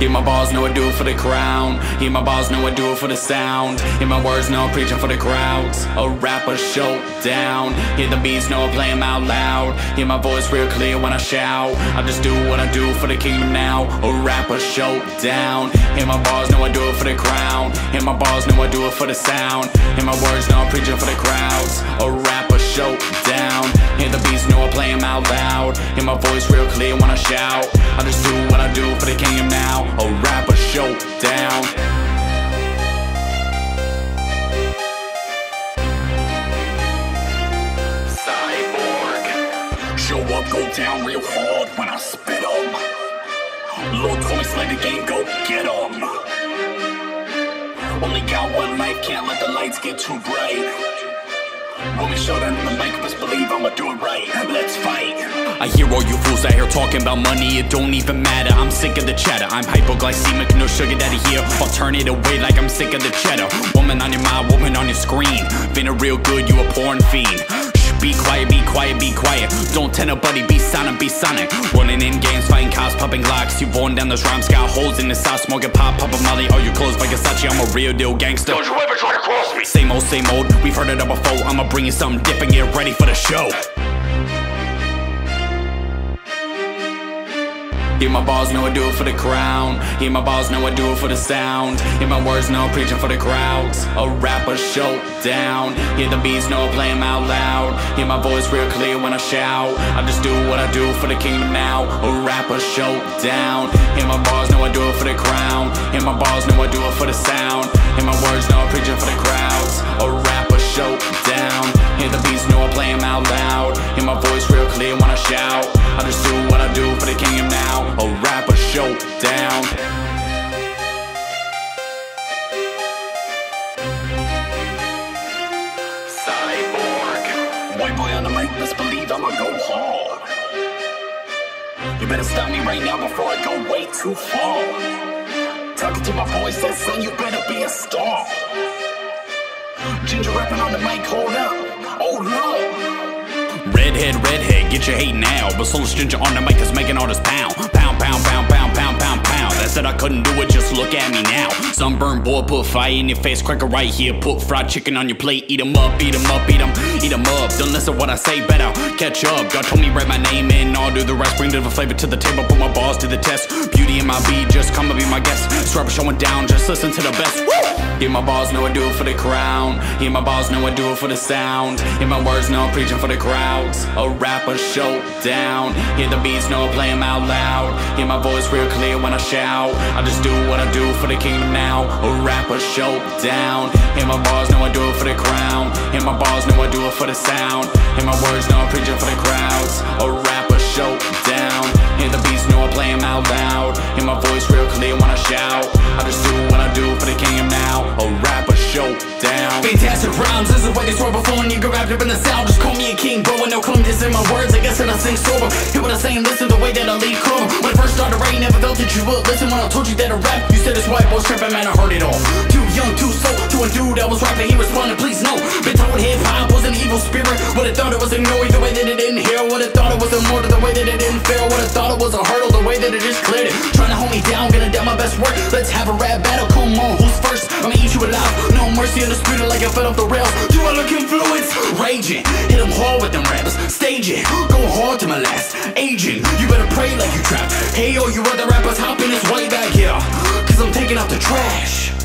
Yeah, my balls know I do it for the crown. Yeah, my balls know I do it for the sound. Yeah, my words know I'm preaching for the crowds. A rapper showdown. Yeah, the beats know I play them out loud. Yeah, my voice real clear when I shout. I just do what I do for the kingdom now. A rapper showdown. Yeah, my balls know I do it for the crown. Yeah, my balls know I do it for the sound. Yeah, my words know I'm preaching for the crowds. A rapper showdown. Yeah, the beats know I play them out loud. Yeah, my voice real clear when I shout. I just do what I do for the kingdom now. A rapper showdown. Syborg. Show up, go down real hard when I spit 'em. Lord told me slay the game, go get 'em. Only got one life, can't let the lights get too bright. When we show them the mic, best believe I'ma do it right. I hear all you fools out here talking about money, it don't even matter. I'm sick of the chatter. I'm hypoglycemic, no sugar daddy here. I'll turn it away like I'm sick of the cheddar. Woman on your mind, woman on your screen. Feeling real good, you a porn fiend. Shh, be quiet, be quiet, be quiet. Don't tell nobody, be silent, be silent. Running in games, fighting cops, popping glocks. You born down those rhymes, got holes in the sauce, smoking pop, pop a molly. All your clothes by Versace, I'm a real deal gangster. Don't you ever try to cross me. Same old, same old, we've heard it all before. I'ma bring you something different, get ready for the show. Yeah, my balls know I do it for the crown. Yeah, my balls know I do it for the sound. Yeah, my words know I'm preaching for the crowds. A rapper showdown. Yeah, the beats know I play them out loud. Yeah, my voice real clear when I shout. I just do what I do for the kingdom now. A rapper showdown. Yeah, my balls know I do it for the crown. Yeah, my balls know I do it for the sound. Yeah, my words know I'm preaching for the crowds. A rapper showdown. Yeah, the beats know I play them out loud. Yeah, my voice real clear when. I White boy on the mic, best believe I'ma go hard. You better stop me right now before I go way too far. Talking to my boy says, son, you better be a star. Ginger rapping on the mic, hold up. Oh no. Redhead, redhead, get your hate now. But Soulless Ginger on the mic is making all this pound. Pound, pound, pound, pound, said I couldn't do it, just look at me now. Sunburn boy, put fire in your face, cracker right here. Put fried chicken on your plate, eat 'em up, eat 'em up, eat 'em, eat 'em up. Don't listen to what I say, better catch up. God told me write my name and I'll do the rest. Bring different flavor to the table, put my balls to the test. Beauty in my beat, just come and be my guest. Strapper showing down, just listen to the best. Woo! Yeah, my balls know I do it for the crown. Yeah, my balls know I do it for the sound. Yeah, my words know I'm preaching for the crowds. A rapper showdown. Yeah, the beats know I play them out loud. Yeah, my voice real clear when I shout. I just do what I do for the kingdom now. A rapper showdown. Yeah, my balls know I do it for the crown. Yeah, my balls know I do it for the sound. Yeah, my words know I'm preaching for the crowds. This they before And you get wrapped up in the sound, just call me a king Bro, and no this in my words, I guess that I sing sober. Hear what I'm saying, listen the way that I lead chrome When I first started writing, never felt that you would Listen. When I told you that I rap, you said it's white boy tripping, man, I heard it all. Too young, too slow, to a dude that was rapping, he responded, please no. Been spirit. Would've thought it was a noise, the way that it didn't hear. Would've thought it was a mortar, the way that it didn't fail Would've thought it was a hurdle, the way that it just cleared it Trying to hold me down, gonna do my best work. Let's have a rap battle, come on, who's first? I'ma eat you alive, no mercy in the spirit like I fell off the rails. Do I look influence? Raging, hit them hard with them raps Staging, go hard to my last Aging, you better pray like you trapped. Hey, all you other rappers, hop in this way back here Cause I'm taking out the trash